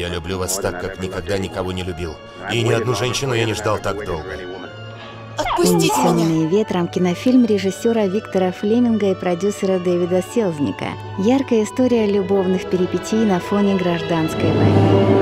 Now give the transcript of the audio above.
Я люблю вас так, как никогда никого не любил. И ни одну женщину я не ждал так долго. Отпустите меня! Унесенные ветром кинофильм режиссера Виктора Флеминга и продюсера Дэвида Селзника. Яркая история любовных перипетий на фоне гражданской войны.